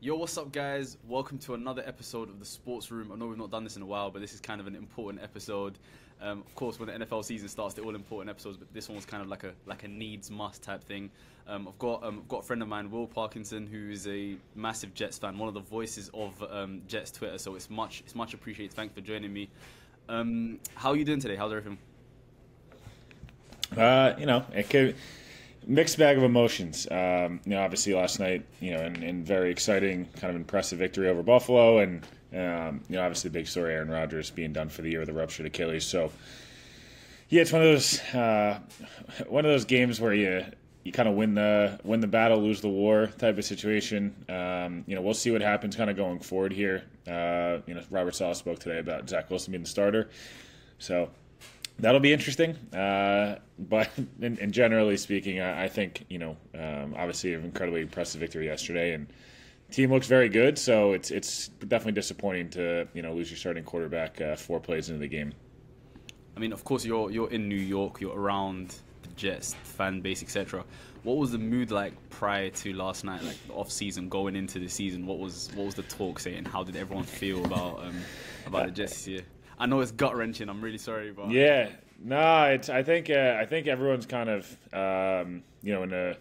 Yo, what's up, guys? Welcome to another episode of the Sports Room. I know we've not done this in a while, but this is kind of an important episode. Um, of course, when the NFL season starts, they're all important episodes, but this one was kind of like a like a needs must type thing. Um, I've got um, I've got a friend of mine, Will Parkinson, who is a massive Jets fan, one of the voices of um, Jets Twitter. So it's much it's much appreciated. Thanks for joining me. Um, how are you doing today? How's everything? Uh, you know, it could mixed bag of emotions. Um, you know, obviously last night, you know, and, and, very exciting, kind of impressive victory over Buffalo, and um, you know, obviously the big story, Aaron Rodgers being done for the year with a ruptured Achilles. So, yeah, it's one of those uh, one of those games where you you kind of win the win the battle, lose the war type of situation. Um, you know, we'll see what happens kind of going forward here. Uh, you know, Robert Saleh spoke today about Zach Wilson being the starter, so that'll be interesting. Uh, but in, generally speaking, I, I think you know, um, obviously, an incredibly impressive victory yesterday, and team looks very good. So it's it's definitely disappointing to you know lose your starting quarterback uh, four plays into the game. I mean, of course, you're you're in New York, you're around the Jets fan base, etc. What was the mood like prior to last night, like the off season, going into the season? What was what was the talk saying? How did everyone feel about um, about the Jets year? I know it's gut wrenching. I'm really sorry, but yeah, no, it's. I think. Uh, I think everyone's kind of, um, you know, in a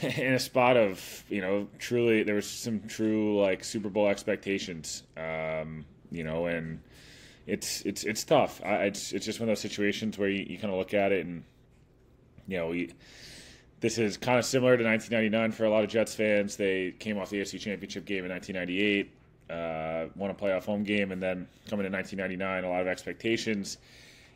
in a spot of, you know, truly there was some true like Super Bowl expectations, um, you know, and it's it's it's tough. I, it's it's just one of those situations where you, you kind of look at it and, you know, you, this is kind of similar to 1999 for a lot of Jets fans. They came off the AFC Championship game in 1998 uh, won a playoff home game, and then coming to 1999, a lot of expectations,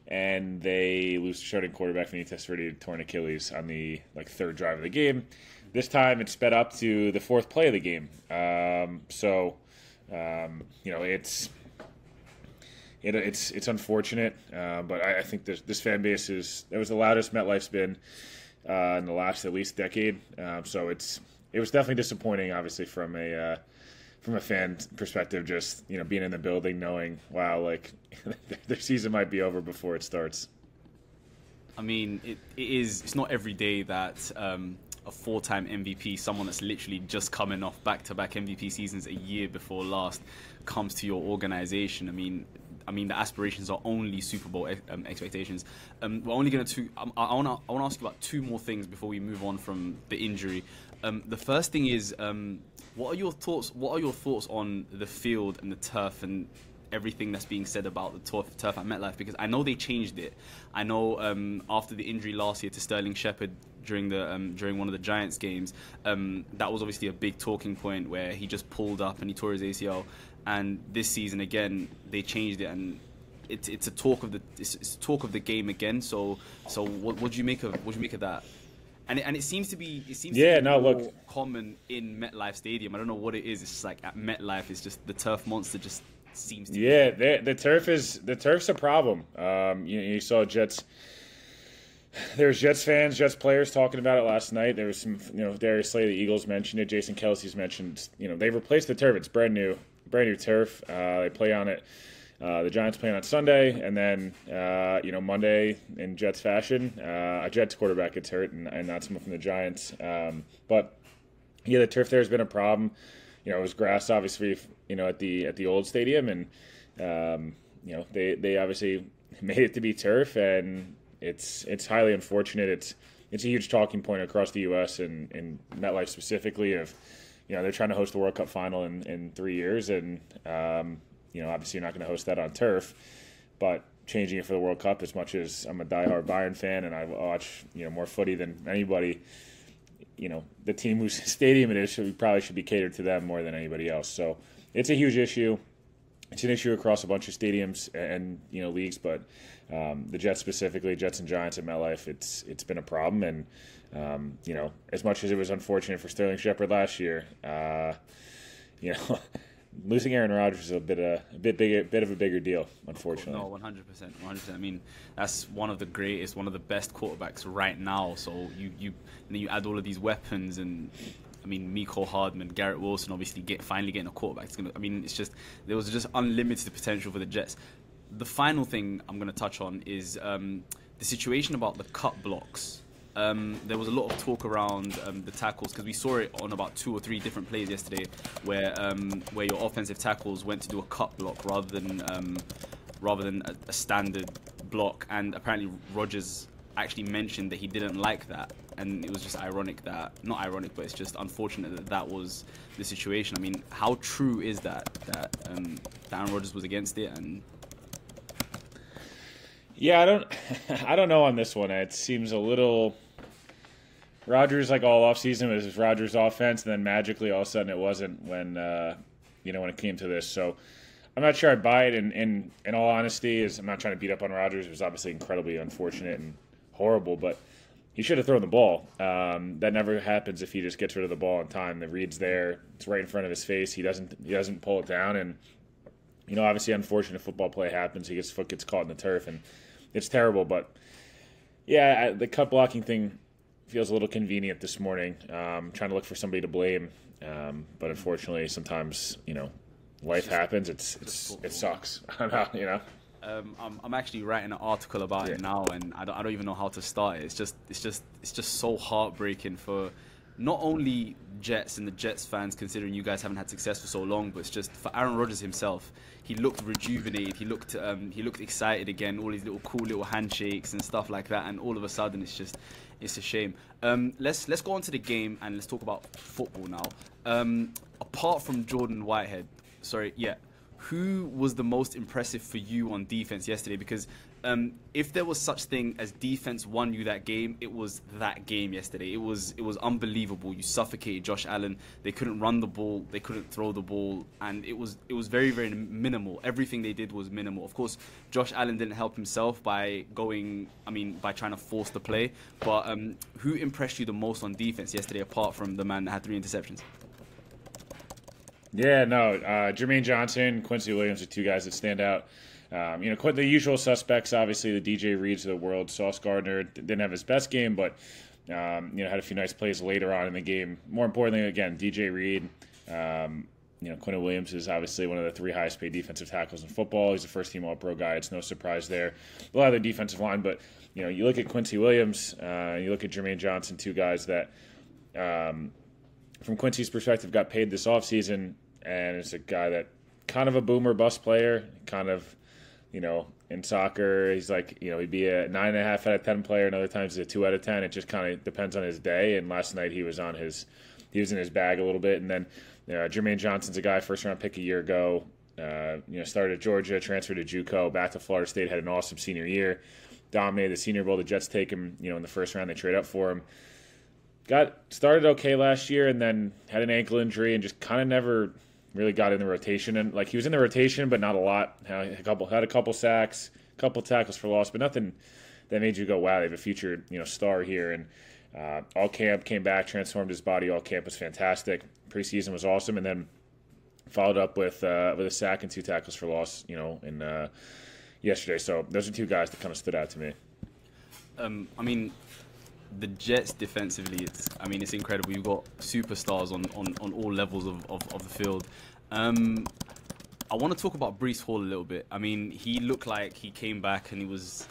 and they lose to starting quarterback Vinny Testaverde torn Achilles on the like third drive of the game. This time, it sped up to the fourth play of the game. Um, so, um, you know, it's it, it's it's unfortunate, uh, but I, I think this, this, fan base is that was the loudest MetLife's been uh, in the last at least decade. Uh, so it's it was definitely disappointing, obviously from a uh, from a fan perspective, just you know, being in the building, knowing, wow, like their season might be over before it starts. I mean, it, it is. It's not every day that um, a four-time MVP, someone that's literally just coming off back-to-back MVP seasons a year before last, comes to your organization. I mean, I mean, the aspirations are only Super Bowl um, expectations. Um, we're only going to. Um, I want to. I want to ask you about two more things before we move on from the injury. Um, the first thing is, um, what are your thoughts? What are your thoughts on the field and the turf and everything that's being said about the turf, turf at MetLife? Because I know they changed it. I know um, after the injury last year to Sterling Shepard during the um, during one of the Giants games, um, that was obviously a big talking point where he just pulled up and he tore his ACL. And this season again, they changed it and it's it's a talk of the it's, it's talk of the game again. So so what what do you make of what do you make of that? And it, and it seems to be it seems yeah to be no look common in MetLife Stadium. I don't know what it is. It's just like at MetLife, it's just the turf monster just seems to. Yeah, the, the turf is the turf's a problem. Um, you, you saw Jets. There's Jets fans, Jets players talking about it last night. There was some, you know, Darius Slay, the Eagles mentioned it. Jason Kelce's mentioned, you know, they replaced the turf. It's brand new, brand new turf. Uh, they play on it uh, the Giants playing on Sunday, and then uh, you know Monday in Jets fashion, uh, a Jets quarterback gets hurt, and, and, not someone from the Giants. Um, but yeah, the turf there has been a problem. You know, it was grass obviously, you know, at the at the old stadium, and um, you know they they obviously made it to be turf, and it's it's highly unfortunate. It's it's a huge talking point across the U.S. and in MetLife specifically of you know they're trying to host the World Cup final in, in three years, and um, you know, obviously you're not going to host that on turf, but changing it for the World Cup as much as I'm a diehard Bayern fan and I watch you know more footy than anybody. You know, the team whose stadium it is should, probably should be catered to them more than anybody else. So it's a huge issue. It's an issue across a bunch of stadiums and you know leagues, but um, the Jets specifically, Jets and Giants at MetLife, it's it's been a problem. And um, you know, as much as it was unfortunate for Sterling Shepard last year, uh, you know. Losing Aaron Rodgers is a bit a, a bit bigger, bit of a bigger deal, unfortunately. No, one hundred percent, one hundred percent. I mean, that's one of the greatest, one of the best quarterbacks right now. So you you and then you add all of these weapons and. I mean, Mecole Hardman, Garrett Wilson, obviously get finally getting a quarterback. Gonna, I mean, it's just there was just unlimited potential for the Jets. The final thing I'm going to touch on is um, the situation about the cut blocks Um, there was a lot of talk around um, the tackles because we saw it on about two or three different plays yesterday, where um, where your offensive tackles went to do a cut block rather than um, rather than a, a standard block, and apparently Rodgers actually mentioned that he didn't like that, and it was just ironic that not ironic, but it's just unfortunate that that was the situation. I mean, how true is that that um, Aaron Rodgers was against it and yeah, I don't, I don't know on this one. It seems a little. Rodgers like all off season was Rodgers offense, and then magically all of a sudden it wasn't when uh, you know when it came to this. So I'm not sure I buy it. And in, in all honesty, is I'm not trying to beat up on Rodgers. It was obviously incredibly unfortunate and horrible, but he should have thrown the ball. Um, that never happens if he just gets rid of the ball in time. The read's there; it's right in front of his face. He doesn't he doesn't pull it down, and you know obviously unfortunate football play happens. He gets foot gets caught in the turf, and it's terrible. But yeah, the cut blocking thing feels a little convenient this morning. Um, trying to look for somebody to blame, um, but unfortunately, sometimes you know, life happens. It's it's it sucks. you know. Um, I'm, I'm, actually writing an article about yeah. it now, and I don't, I don't even know how to start it. It's just it's just it's just so heartbreaking for not only Jets and the Jets fans, considering you guys haven't had success for so long, but it's just for Aaron Rodgers himself. He looked rejuvenated. He looked um, he looked excited again. All these little cool little handshakes and stuff like that. And all of a sudden, it's just it's a shame. Um, let's let's go on to the game and let's talk about football now. Um, apart from Jordan Whitehead, sorry, yeah, who was the most impressive for you on defense yesterday? Because um, if there was such thing as defense won you that game, it was that game yesterday. It was it was unbelievable. You suffocated Josh Allen. They couldn't run the ball. They couldn't throw the ball, and it was it was very very minimal. Everything they did was minimal. Of course, Josh Allen didn't help himself by going. I mean, by trying to force the play. But um, who impressed you the most on defense yesterday, apart from the man that had three interceptions? Yeah, no. Uh, Jermaine Johnson, Quincy Williams are two guys that stand out. Um, you know, quite the usual suspects, obviously, the DJ Reeds of the world. Sauce Gardner didn't have his best game, but, um, you know, had a few nice plays later on in the game. More importantly, again, DJ Reed. Um, you know, Quinn Williams is obviously one of the three highest paid defensive tackles in football. He's a first team All Pro guy. It's no surprise there. A lot of the defensive line, but, you know, you look at Quincy Williams, uh, you look at Jermaine Johnson, two guys that, um, from Quincy's perspective, got paid this offseason and it's a guy that kind of a boomer bust player, kind of, you know, in soccer, he's like, you know, he'd be a nine and a half out of ten player, and other times he's a two out of ten. It just kind of depends on his day. And last night he was on his, he was in his bag a little bit. And then uh, Jermaine Johnson's a guy first round pick a year ago. Uh, you know, started at Georgia, transferred to JUCO, back to Florida State, had an awesome senior year, dominated the Senior Bowl. The Jets take him, you know, in the first round. They trade up for him. Got started okay last year, and then had an ankle injury, and just kind of never really got in the rotation and like he was in the rotation, but not a lot. Had a couple had a couple sacks, a couple tackles for loss, but nothing that made you go, "Wow, they have a future you know star here." And uh, all camp came back, transformed his body. All camp was fantastic. Preseason was awesome, and then followed up with uh, with a sack and two tackles for loss. You know, in uh, yesterday. So those are two guys that kind of stood out to me. Um, I mean, the Jets defensively, it's I mean it's incredible. You've got superstars on, on, on all levels of, of, of the field. Um, I want to talk about Breece Hall a little bit. I mean, he looked like he came back and he was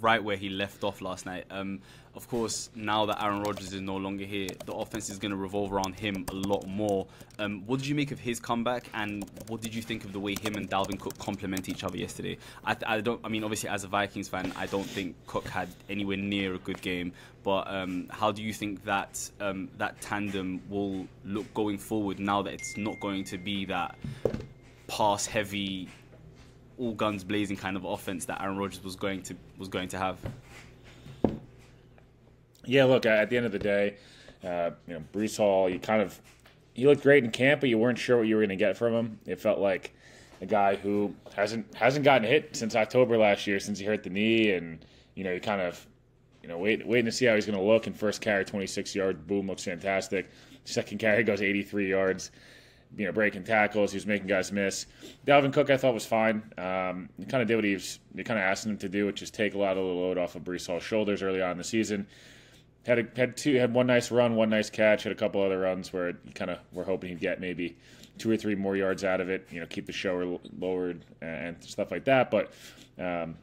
right where he left off last night. Um, of course, now that Aaron Rodgers is no longer here, the offense is going to revolve around him a lot more. Um, what did you make of his comeback, and what did you think of the way him and Dalvin Cook complement each other yesterday? I, I don't. I mean, obviously, as a Vikings fan, I don't think Cook had anywhere near a good game. But um, how do you think that um, that tandem will look going forward now that it's not going to be that pass heavy all guns blazing kind of offense that Aaron Rodgers was going to was going to have. Yeah, look, at the end of the day, uh, you know, Breece Hall, you kind of he looked great in camp, but you weren't sure what you were going to get from him. It felt like a guy who hasn't hasn't gotten hit since October last year, since he hurt the knee, and you know, you kind of you know wait, waiting to see how he's going to look. And first carry, 26 yards, boom, looks fantastic. Second carry goes 83 yards you know, breaking tackles. He was making guys miss. Dalvin Cook, I thought was fine. Um, he kind of did what he was kind of asking him to do, which is take a lot of the load off of Breece Hall's shoulders early on in the season. Had a, had two had one nice run, one nice catch, had a couple other runs where kind of were hoping he'd get maybe two or three more yards out of it. You know, keep the show lowered and stuff like that. But um,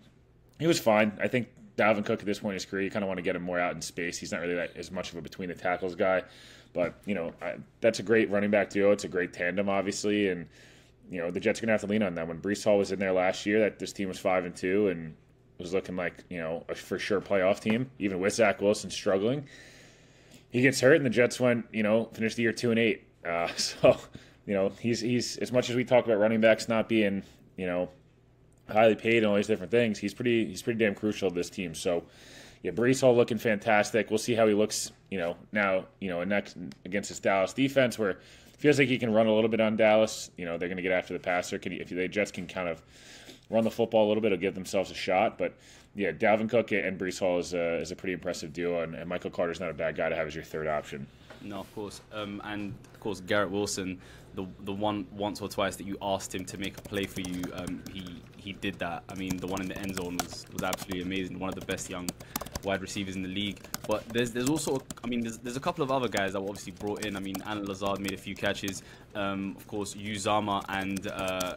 he was fine. I think Dalvin Cook at this point in his career, you kind of want to get him more out in space. He's not really that, as much of a between the tackles guy, but you know I, that's a great running back duo. It's a great tandem, obviously, and you know the Jets are gonna have to lean on that. When Breece Hall was in there last year, that this team was five and two and was looking like you know a for sure playoff team, even with Zach Wilson struggling. He gets hurt, and the Jets went you know finished the year two and eight. Uh, so you know he's he's as much as we talk about running backs not being you know highly paid and all these different things, he's pretty he's pretty damn crucial to this team. So yeah, Breece Hall looking fantastic. We'll see how he looks, you know, now, you know, next against this Dallas defense where feels like he can run a little bit on Dallas. You know, they're going to get after the passer. Can he, if the Jets can kind of run the football a little bit, or give themselves a shot. But yeah, Dalvin Cook and Breece Hall is a, is a pretty impressive duo, and, and Michael Carter's not a bad guy to have as your third option. No, of course, um, and of course Garrett Wilson, the the one once or twice that you asked him to make a play for you, um, he he did that. I mean, the one in the end zone was, was absolutely amazing. One of the best young wide receivers in the league. But there's there's also, I mean, there's, there's a couple of other guys that were obviously brought in. I mean, Allen Lazard made a few catches. Um, of course, Uzomah and uh,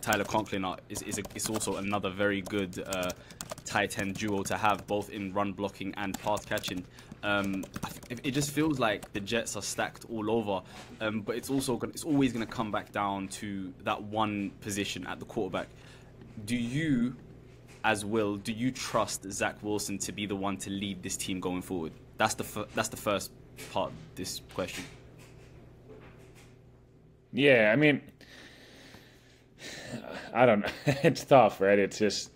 Tyler Conklin are, is, is, a, is, also another very good uh, tight end duo to have, both in run blocking and pass catching. Um, it just feels like the Jets are stacked all over, um, but it's also gonna, it's always going to come back down to that one position at the quarterback. Do you as Will, do you trust Zach Wilson to be the one to lead this team going forward? That's the that's the first part of this question. Yeah, I mean, I don't know. it's tough, right? It's just,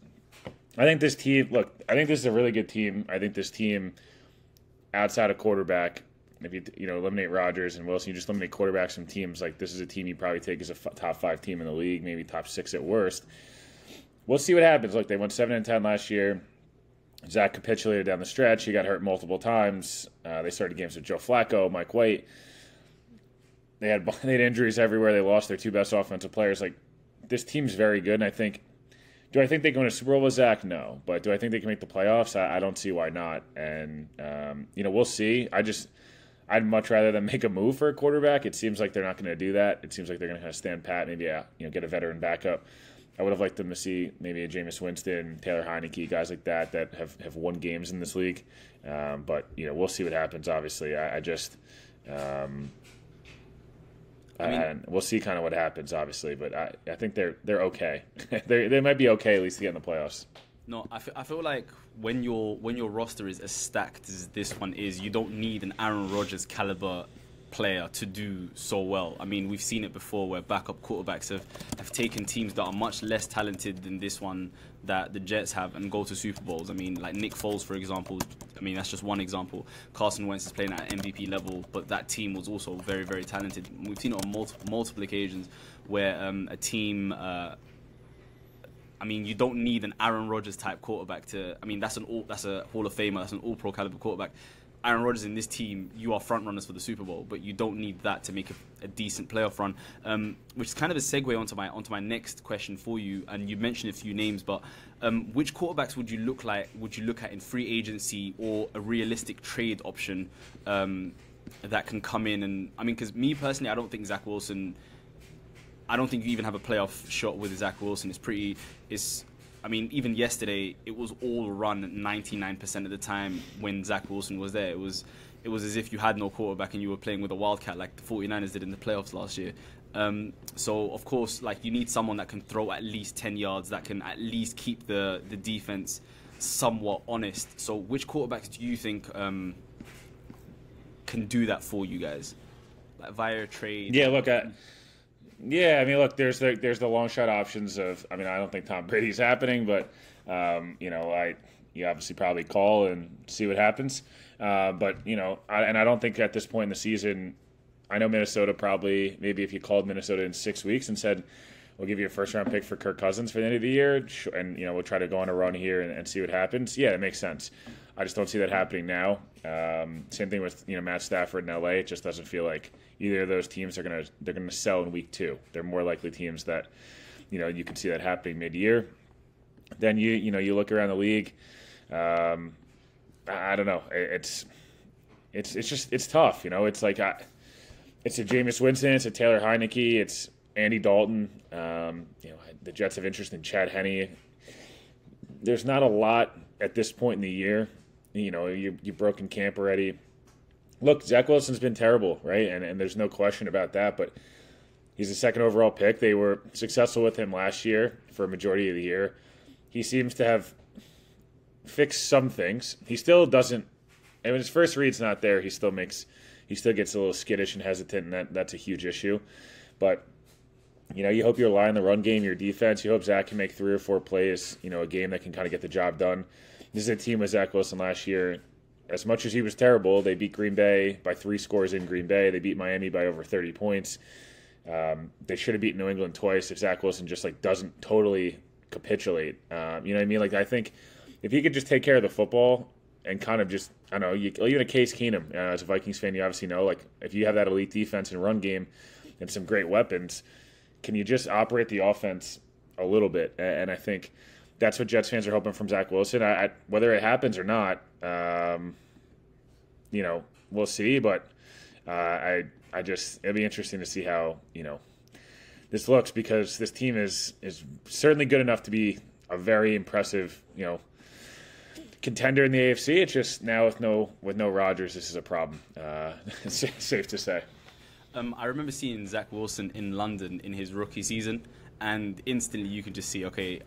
I think this team. Look, I think this is a really good team. I think this team, outside of quarterback, if you you know eliminate Rodgers and Wilson, you just eliminate quarterbacks from teams like this is a team you probably take as a f- top five team in the league, maybe top six at worst we'll see what happens. Look, they went seven and ten last year. Zach capitulated down the stretch. He got hurt multiple times. Uh, they started games with Joe Flacco, Mike White. They had they had injuries everywhere. They lost their two best offensive players. Like this team's very good, and I think. Do I think they go to Super Bowl with Zach? No, but do I think they can make the playoffs? I, I don't see why not. And um, you know, we'll see. I just I'd much rather than make a move for a quarterback. It seems like they're not going to do that. It seems like they're going to kind of stand pat. Maybe yeah, you know, get a veteran backup. I would have liked them to see maybe a Jameis Winston, Taylor Heinicke, guys like that that have, have won games in this league. Um, but you know, we'll see what happens. Obviously, I, I just um, I mean, we'll see kind of what happens. Obviously, but I, I think they're they're okay. they they might be okay at least to get in the playoffs. No, I feel, I feel like when your when your roster is as stacked as this one is, you don't need an Aaron Rodgers caliber player to do so well. I mean, we've seen it before where backup quarterbacks have, have taken teams that are much less talented than this one that the Jets have and go to Super Bowls. I mean, like Nick Foles, for example. I mean, that's just one example. Carson Wentz is playing at MVP level, but that team was also very, very talented. We've seen it on multiple, multiple occasions where um, a team. Uh, I mean, you don't need an Aaron Rodgers type quarterback to. I mean, that's an all, that's a Hall of Famer, that's an All Pro caliber quarterback Aaron Rodgers in this team, you are front runners for the Super Bowl, but you don't need that to make a, a decent playoff run. Um, which is kind of a segue onto my onto my next question for you. And you mentioned a few names, but um, which quarterbacks would you look like? Would you look at in free agency or a realistic trade option um, that can come in? And I mean, because me personally, I don't think Zach Wilson. I don't think you even have a playoff shot with Zach Wilson. It's pretty. It's I mean, even yesterday, it was all run 99% of the time when Zach Wilson was there. It was it was as if you had no quarterback and you were playing with a wildcat like the 49ers did in the playoffs last year. Um, so of course, like you need someone that can throw at least 10 yards, that can at least keep the the defense somewhat honest. So which quarterbacks do you think um, can do that for you guys, like via trade? Yeah, look, at. Yeah, I mean, look, there's the there's the long shot options of. I mean, I don't think Tom Brady's happening, but um, you know, I you obviously probably call and see what happens. Uh, but you know, I, and I don't think at this point in the season, I know Minnesota probably maybe if you called Minnesota in six weeks and said. We'll give you a first round pick for Kirk Cousins for the end of the year, and you know we'll try to go on a run here and, and see what happens. Yeah, it makes sense. I just don't see that happening now. Um, same thing with you know Matt Stafford in LA. It just doesn't feel like either of those teams are gonna they're gonna sell in week two. They're more likely teams that you know you can see that happening mid year. Then you you know you look around the league. Um, I, don't know. It's it's it's just it's tough. You know, it's like I, it's a Jameis Winston, it's a Taylor Heinicke, it's Andy Dalton. Um, you know, the Jets have interest in Chad Henne. There's not a lot at this point in the year, you know, you you broken camp already. Look, Zach Wilson's been terrible, right? And and there's no question about that. But he's a second overall pick. They were successful with him last year for a majority of the year. He seems to have fixed some things. He still doesn't. And when his first read's not there, he still makes he still gets a little skittish and hesitant, and that, that's a huge issue. But you know, you hope you rely on the run game, your defense. You hope Zach can make three or four plays, you know, a game that can kind of get the job done. This is a team with Zach Wilson last year. As much as he was terrible, they beat Green Bay by three scores in Green Bay. They beat Miami by over 30 points. Um, they should have beaten New England twice if Zach Wilson just like doesn't totally capitulate. Um, you know what I mean? Like I think if he could just take care of the football and kind of just I don't know, you, even a Case Keenum uh, as a Vikings fan, you obviously know like if you have that elite defense and run game and some great weapons, can you just operate the offense a little bit? And I think that's what Jets fans are hoping from Zach Wilson. I, I, whether it happens or not, um, you know, we'll see. But uh, I I just it'll be interesting to see how you know this looks because this team is is certainly good enough to be a very impressive you know contender in the AFC. It's just now with no with no Rodgers, this is a problem. Uh, safe to say. Um, I remember seeing Zach Wilson in London in his rookie season, and instantly you could just see, okay,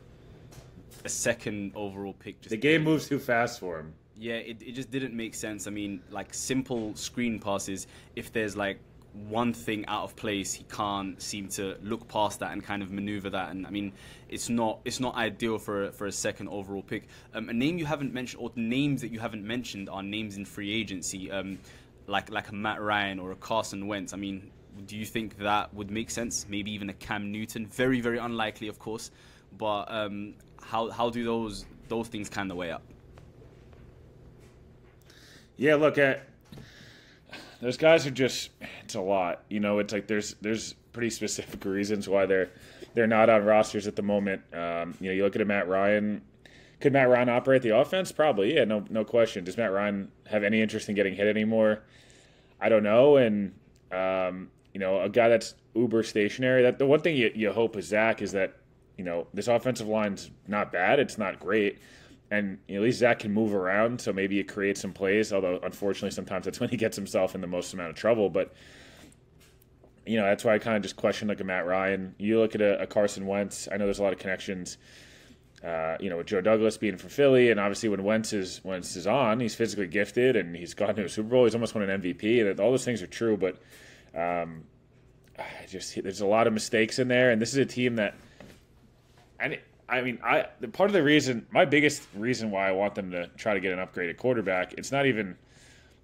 a second overall pick. the game moves too fast for him. Yeah, it, it just didn't make sense. I mean, like simple screen passes, if there's like one thing out of place, he can't seem to look past that and kind of maneuver that. And I mean, it's not it's not ideal for a, for a second overall pick. Um, a name you haven't mentioned, or names that you haven't mentioned, are names in free agency, um, like like a Matt Ryan or a Carson Wentz. I mean, do you think that would make sense? Maybe even a Cam Newton. Very very unlikely, of course. But um, how how do those those things kind of weigh up? Yeah, look at those guys are just it's a lot. You know, it's like there's there's pretty specific reasons why they're they're not on rosters at the moment. Um, you know, you look at a Matt Ryan. Could Matt Ryan operate the offense? Probably, yeah, no no question. Does Matt Ryan have any interest in getting hit anymore? I don't know. And um, you know, a guy that's uber stationary. That the one thing you, you hope is Zach is that you know this offensive line's not bad. It's not great and you know, at least Zach can move around, so maybe it creates some plays. Although unfortunately, sometimes that's when he gets himself in the most amount of trouble. But you know, that's why I kind of just question like a Matt Ryan. You look at a, a Carson Wentz. I know there's a lot of connections. Uh, you know, with Joe Douglas being from Philly, and obviously when Wentz is Wentz is on, he's physically gifted, and he's gotten to a Super Bowl. He's almost won an MVP, and all those things are true. But um, I just there's a lot of mistakes in there, and this is a team that, and I mean, I part of the reason, my biggest reason why I want them to try to get an upgraded quarterback, it's not even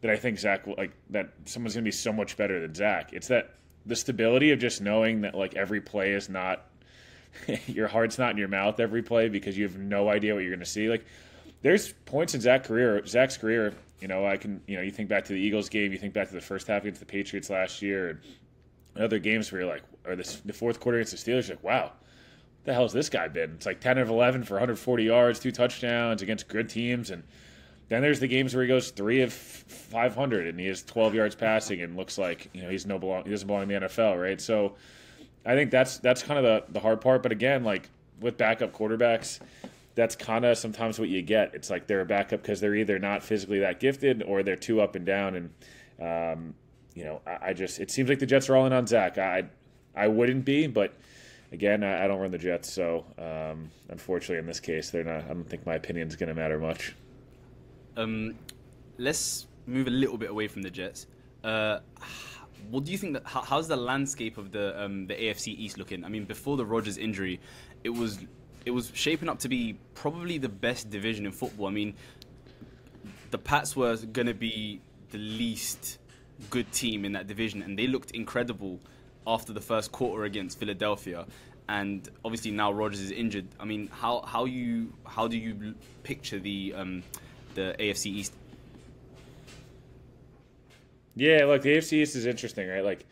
that I think Zach like that someone's going to be so much better than Zach. It's that the stability of just knowing that like every play is not your heart's not in your mouth every play because you have no idea what you're going to see. Like there's points in Zach's career, Zach's career. You know, I can you know you think back to the Eagles game, you think back to the first half against the Patriots last year, and other games where you're like, or the, the fourth quarter against the Steelers, like, wow the hell has this guy been? It's like 10 of 11 for 140 yards, two touchdowns against good teams. And then there's the games where he goes three of 500 and he has 12 yards passing and looks like, you know, he's no belong, he doesn't belong in the NFL, right? So I think that's, that's kind of the, the hard part. But again, like with backup quarterbacks, that's kind of sometimes what you get. It's like they're a backup because they're either not physically that gifted or they're too up and down. And, um, you know, I, I just, it seems like the Jets are all in on Zach. I, I wouldn't be, but again, I, don't run the Jets, so um, unfortunately, in this case, they're not. I don't think my opinion is going to matter much. Um, let's move a little bit away from the Jets. Uh, what do you think that? How, how's the landscape of the um, the AFC East looking? I mean, before the Rodgers injury, it was it was shaping up to be probably the best division in football. I mean, the Pats were going to be the least good team in that division, and they looked incredible after the first quarter against Philadelphia, and obviously now Rodgers is injured. I mean, how how you how do you picture the um, the AFC East? Yeah, look, the AFC East is interesting, right? Like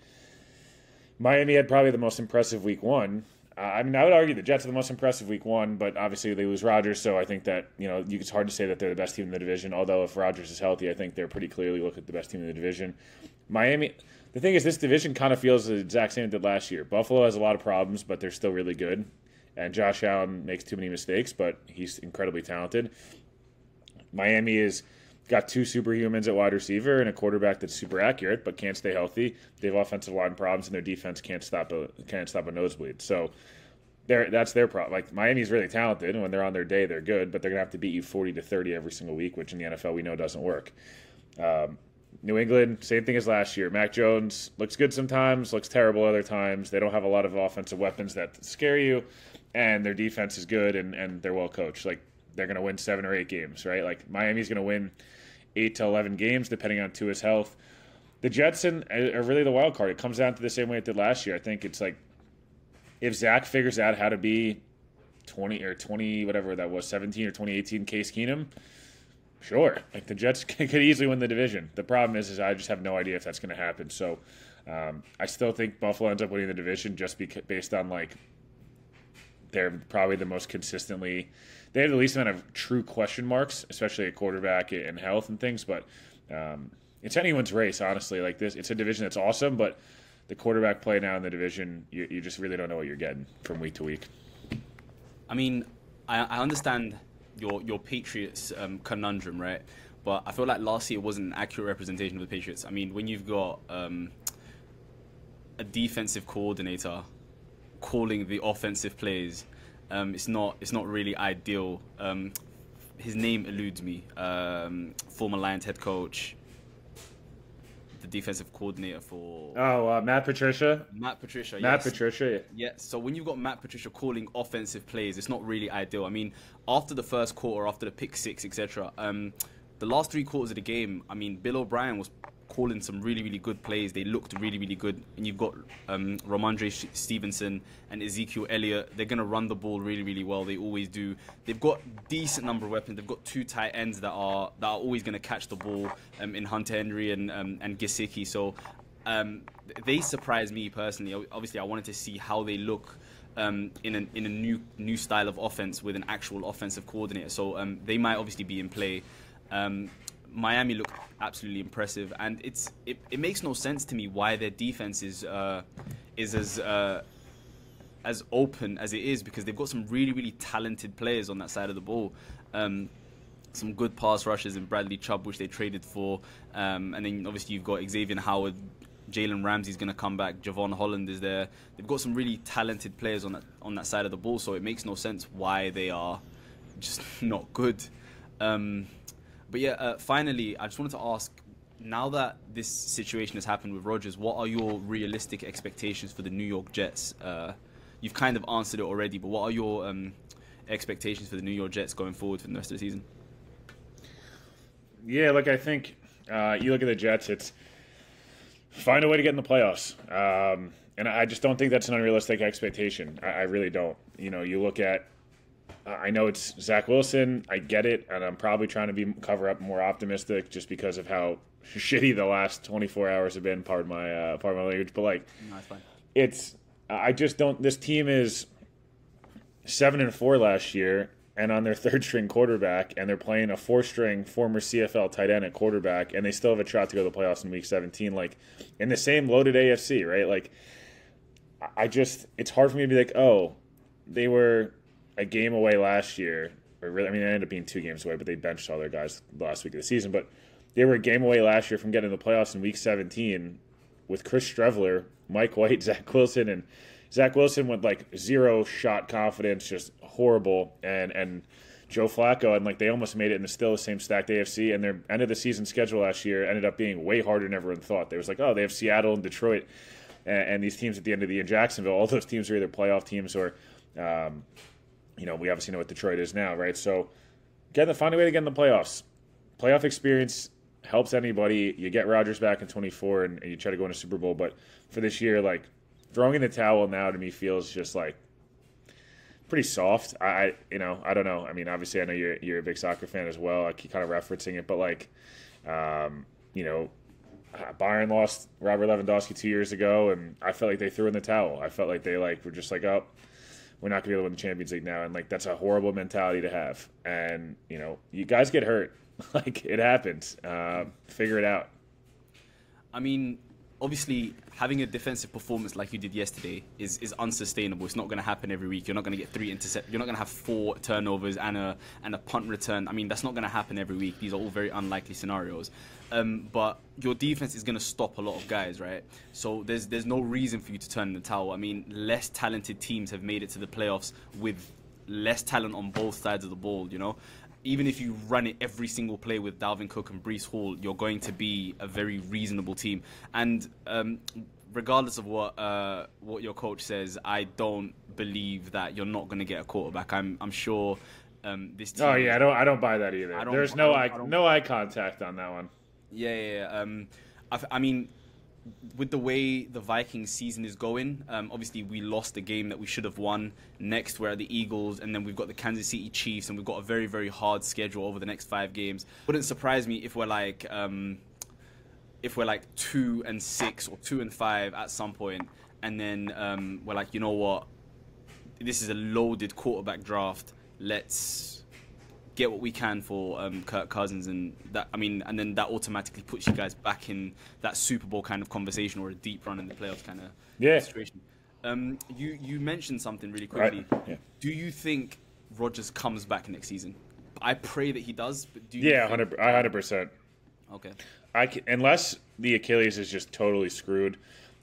Miami had probably the most impressive week one. I mean, I would argue the Jets are the most impressive week one, but obviously they lose Rodgers, so I think that you know it's hard to say that they're the best team in the division. Although if Rodgers is healthy, I think they're pretty clearly look at the best team in the division. Miami, the thing is, this division kind of feels the exact same it did last year. Buffalo has a lot of problems, but they're still really good. And Josh Allen makes too many mistakes, but he's incredibly talented. Miami is got two superhumans at wide receiver and a quarterback that's super accurate but can't stay healthy. They have offensive line problems and their defense can't stop a can't stop a nosebleed. So that's their problem. Like Miami's really talented, and when they're on their day, they're good, but they're gonna have to beat you forty to thirty every single week, which in the NFL we know doesn't work. Um, New England, same thing as last year. Mac Jones looks good sometimes, looks terrible other times. They don't have a lot of offensive weapons that scare you, and their defense is good and, and they're well coached. Like they're gonna win seven or eight games, right? Like Miami's gonna win eight to eleven games depending on Tua's health. The Jets and uh, are really the wild card. It comes down to the same way it did last year. I think it's like if Zach figures out how to be 20 or 20, whatever that was, 17 or 2018 Case Keenum, sure. Like the Jets could easily win the division. The problem is, is I just have no idea if that's going to happen. So um, I still think Buffalo ends up winning the division just because, based on like they're probably the most consistently. They have the least amount of true question marks, especially at quarterback and health and things. But um, it's anyone's race, honestly. Like this, it's a division that's awesome, but the quarterback play now in the division, you, you just really don't know what you're getting from week to week. I mean, I, I understand your your Patriots um, conundrum, right? But I feel like last year wasn't an accurate representation of the Patriots. I mean, when you've got um, a defensive coordinator calling the offensive plays, um, it's not it's not really ideal. Um, his name eludes me. Um, former Lions head coach, the defensive coordinator for. Oh, uh, Matt Patricia. Matt Patricia. Matt yes. Patricia. Yeah. So when you've got Matt Patricia calling offensive plays, it's not really ideal. I mean, after the first quarter, after the pick six, etc. Um, the last three quarters of the game, I mean, Bill O'Brien was calling some really, really good plays. They looked really, really good. And you've got um, Rhamondre Stevenson and Ezekiel Elliott. They're going to run the ball really, really well. They always do. They've got decent number of weapons. They've got two tight ends that are that are always going to catch the ball um, in Hunter Henry and um, and Gesicki. So um, they surprised me personally. Obviously, I wanted to see how they look. Um, in a in a new new style of offense with an actual offensive coordinator, so um, they might obviously be in play. Um, Miami looked absolutely impressive, and it's it, it makes no sense to me why their defense is uh, is as uh, as open as it is because they've got some really really talented players on that side of the ball. Um, some good pass rushes in Bradley Chubb, which they traded for, um, and then obviously you've got Xavier Howard. Jalen Ramsey's going to come back. Jevon Holland is there. They've got some really talented players on that on that side of the ball, so it makes no sense why they are just not good. Um, but yeah, uh, finally, I just wanted to ask now that this situation has happened with Rodgers, what are your realistic expectations for the New York Jets? Uh, you've kind of answered it already, but what are your um, expectations for the New York Jets going forward for the rest of the season? Yeah, look, I think uh, you look at the Jets, it's find a way to get in the playoffs. Um, and I just don't think that's an unrealistic expectation. I, I really don't. You know, you look at I know it's Zach Wilson. I get it, and I'm probably trying to be cover up more optimistic just because of how shitty the last 24 hours have been. Pardon my uh, pardon my language, but like, no, it's I just don't. This team is seven and four last year, and on their third string quarterback, and they're playing a four string former CFL tight end at quarterback, and they still have a shot to go to the playoffs in Week 17. Like in the same loaded AFC, right? Like, I just it's hard for me to be like, oh, they were a game away last year. Or really, I mean, it ended up being two games away, but they benched all their guys last week of the season. But they were a game away last year from getting the playoffs in Week 17 with Chris Streveler, Mike White, Zach Wilson, and Zach Wilson with like zero shot confidence, just horrible, and and Joe Flacco, and like they almost made it in the still the same stacked AFC. And their end of the season schedule last year ended up being way harder than everyone thought. They was like, oh, they have Seattle and Detroit, and, and these teams at the end of the year, Jacksonville. All those teams are either playoff teams or um, you know, we obviously know what Detroit is now, right? So get the find a way to get in the playoffs. Playoff experience helps anybody. You get Rodgers back in 24 and, and you try to go in a Super Bowl, but for this year, like throwing in the towel now to me feels just like pretty soft. I, you know, I don't know. I mean, obviously, I know you're you're a big soccer fan as well. I keep kind of referencing it, but like, um, you know, Bayern lost Robert Lewandowski two years ago, and I felt like they threw in the towel. I felt like they like were just like, oh, we're not going to be able to win the Champions League now. And like that's a horrible mentality to have. And you know, you guys get hurt. like it happens. Uh, figure it out. I mean, obviously having a defensive performance like you did yesterday is, is unsustainable. It's not going to happen every week. You're not going to get three intercept. You're not going to have four turnovers and a and a punt return. I mean, that's not going to happen every week. These are all very unlikely scenarios. Um, but your defense is going to stop a lot of guys, right? So there's there's no reason for you to turn the towel. I mean, less talented teams have made it to the playoffs with less talent on both sides of the ball. You know, even if you run it every single play with Dalvin Cook and Breece Hall, you're going to be a very reasonable team. And um, regardless of what uh, what your coach says, I don't believe that you're not going to get a quarterback. I'm I'm sure um, this team. Oh yeah, I don't I don't buy that either. There's no eye no eye contact on that one. Yeah, yeah. yeah. Um, I, I mean, with the way the Vikings season is going, um, obviously we lost the game that we should have won. Next, we're at the Eagles, and then we've got the Kansas City Chiefs, and we've got a very, very hard schedule over the next five games. Wouldn't surprise me if we're like, um, if we're like two and six or two and five at some point, and then um, we're like, you know what, this is a loaded quarterback draft. Let's get what we can for um, Kirk Cousins, and that I mean, and then that automatically puts you guys back in that Super Bowl kind of conversation or a deep run in the playoffs kind of yeah. situation. Um, you you mentioned something really quickly. Right. Yeah. Do you think Rodgers comes back next season? I pray that he does. But do yeah, hundred hundred percent. Okay. I can, unless the Achilles is just totally screwed.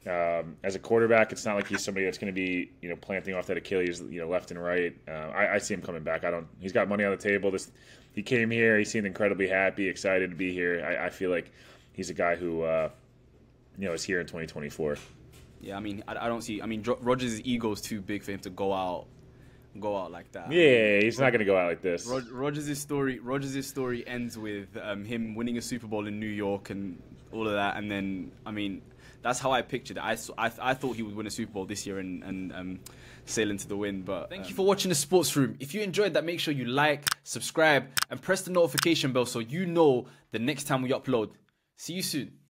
Um, as a quarterback, it's not like he's somebody that's going to be, you know, planting off that Achilles, you know, left and right. Uh, I, I, see him coming back. I don't. He's got money on the table. This, he came here. He seemed incredibly happy, excited to be here. I, I feel like he's a guy who, uh, you know, is here in 2024. Yeah, I mean, I, I don't see. I mean, Rodgers' ego is too big for him to go out, go out like that. Yeah, he's not going to go out like this. Rodgers' story. Rodgers' story ends with um, him winning a Super Bowl in New York and all of that, and then I mean that's how I pictured it. I, I, I thought he would win a Super Bowl this year and, and um, sail into the win. But thank um, you for watching the Sports Room. If you enjoyed that, make sure you like, subscribe, and press the notification bell so you know the next time we upload. See you soon.